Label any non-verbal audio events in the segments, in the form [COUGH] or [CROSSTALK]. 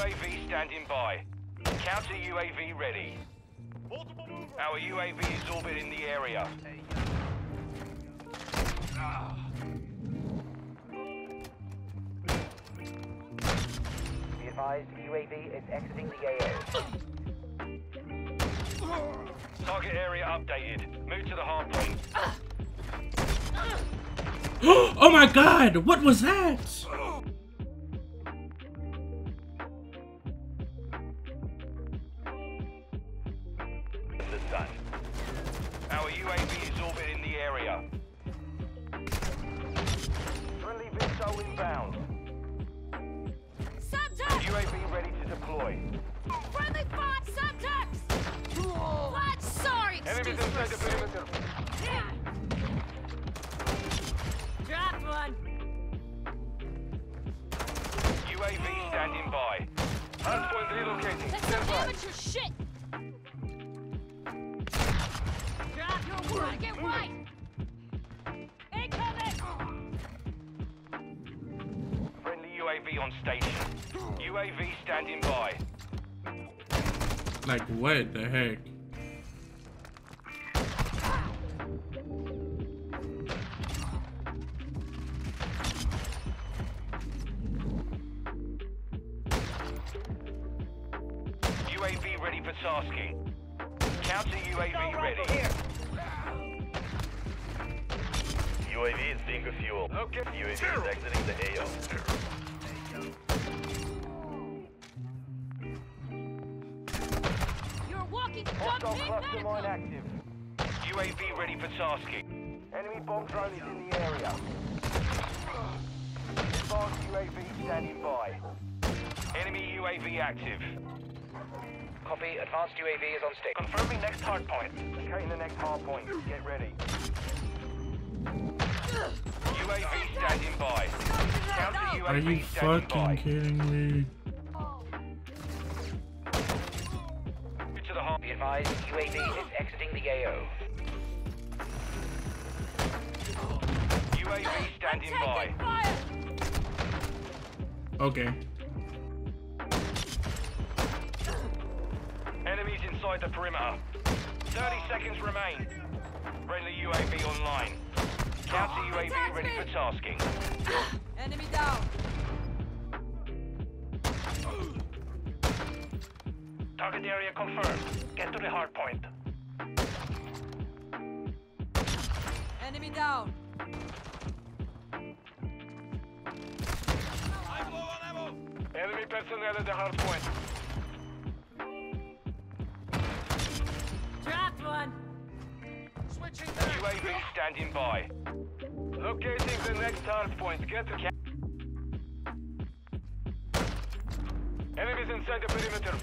UAV standing by. Counter UAV ready. Our UAV is orbiting the area. Be advised, UAV is exiting the AO. Target area updated. Move to the hard point. [GASPS] oh my god, what was that? UAV is orbiting the area. Friendly VSO inbound. Subtext! UAV ready to deploy. Friendly fire! Subtext! What? Sorry! Enemies inside the me. perimeter. Dropped one! UAV standing by. Hardpoint relocating. That's Stand some by. amateur shit! Like, what the heck? UAV ready for tasking. Counter UAV ready. UAV is being refueled. Okay. UAV is exiting the AO. You're walking Hostile dumb cluster medical! mine active. UAV ready for tasking. Enemy bomb drone is in the area. Advanced UAV standing by. Enemy UAV active. Copy, advanced UAV is on stick. Confirming next hard point. Locating the next hard point. Get ready. UAV standing by. Counter UAV Are you fucking by. kidding me? To the hard. Be advised, UAV is exiting the AO. UAV standing by. Fire! Okay. Enemies inside the perimeter. 30 seconds remain. Friendly UAV online. Counter UAV ready for tasking. [SIGHS] Enemy down! Target area confirmed. Get to the hard point. Enemy down! Enemy personnel at the hard point. UAV standing by. Locating the next hard point. Get to cap. Enemies inside the perimeter.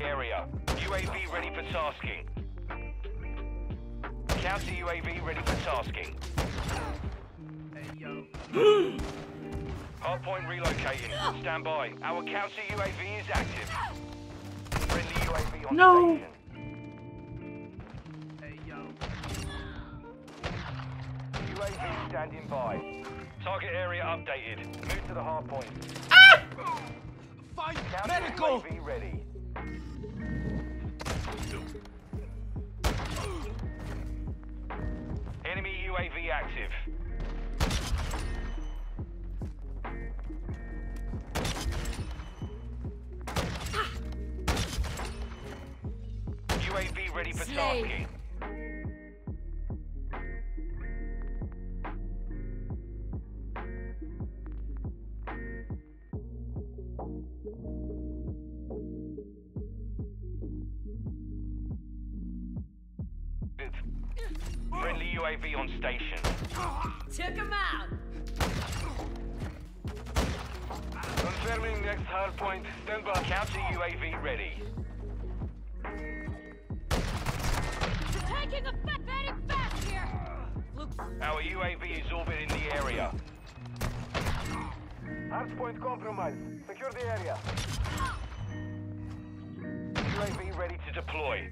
Area. UAV ready for tasking. Counter UAV ready for tasking. Hardpoint relocating. Stand by. Our counter UAV is active. Friendly UAV on No. UAV standing by. Target area updated. Move to the hard point. Fight! Medical! UAV ready. UAV ready for tasking. Friendly UAV on station. Took him out! Confirming next hard point. Stand by. Counter UAV ready. Our UAV is orbiting the area. Hardpoint compromised. Secure the area. UAV ready to deploy.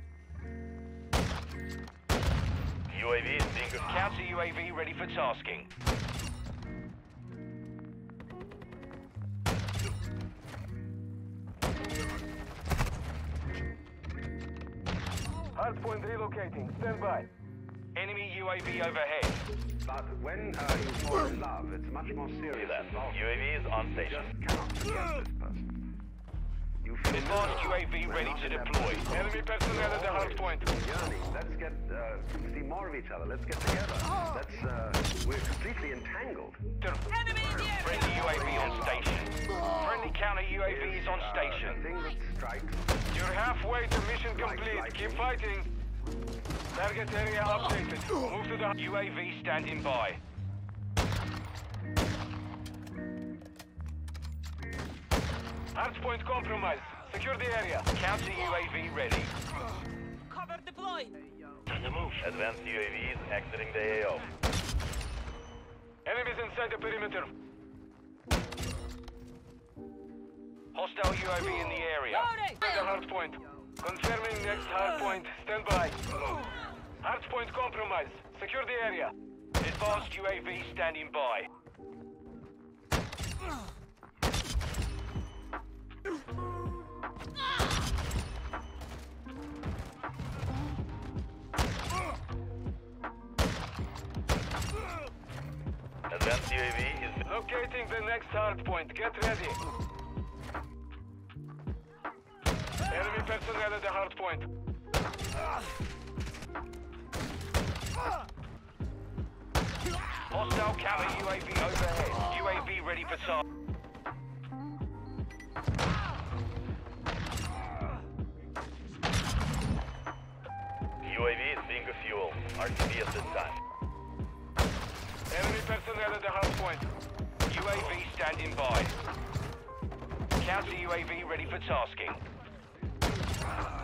UAV is being counter UAV ready for tasking. Hardpoint relocating. Stand by. Enemy UAV overhead. But when uh, you fall in love, it's much more serious. See involvement. UAV is on You station. just cannot forget this person. You feel Advanced. UAV We're ready to deploy. Enemy personnel at the Always hardpoint. Yearning. Let's get uh, see more of each other. Let's get together. Let's. Uh, we're completely entangled. Enemy in the! Friendly UAV on station. Friendly counter UAV is on Uh, station. the thing that strikes. You're halfway to mission complete. Keep fighting. Target area updated. Move to the UAV standing by. Hardpoint compromised. Secure the area. Counter UAV ready. Cover deployed! On the move. Advanced UAV is exiting the AO. Enemies inside the perimeter. Hostile UAV in the area. Loading! The hardpoint. Confirming next hardpoint. Stand by. Hardpoint compromised. Secure the area. Advanced UAV standing by. Advanced UAV is Locating the next hardpoint. Get ready. Enemy personnel at the hardpoint. Hostile counter UAV overhead. UAV ready for target. UAV is being fuel. RTB at this time. Enemy personnel at the hardpoint. UAV standing by. Counter UAV ready for tasking. Ah.